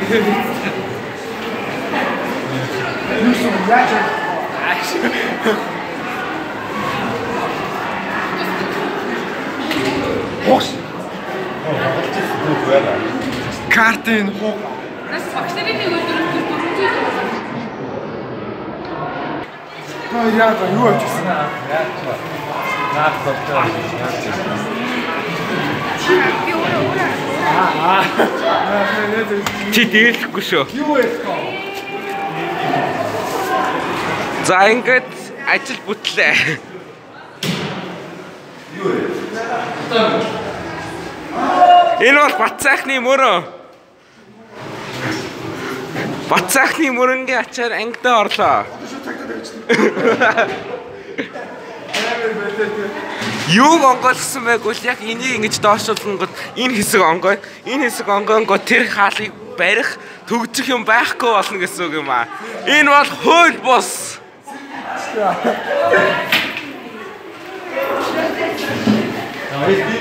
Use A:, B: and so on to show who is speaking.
A: Use some ratchet.
B: Horse. Karten. Nasıl bakışta
C: bir öldürüp durdurunca
A: No, ja,
B: to już.
C: Na, ja, to. Na, to, to.
B: Аа
A: Чи дээлэхгүй шүү.
B: юу яах
A: За ингээд ажил бүтлээ. Энэ бол бат сайхны мөрөн. Бат сайхны мөрөнгийн ачаар ангидаа орлоо. Юуг онгойлгсон байг бол яг энийг ингэж доошлуулгод энэ хэсэг онгой, энэ хэсэг онгойнгоо тэр хаалыг барих төгжих юм байхгүй болно гэсэн үг юм аа. Энэ бол хууль бус.
B: вэ?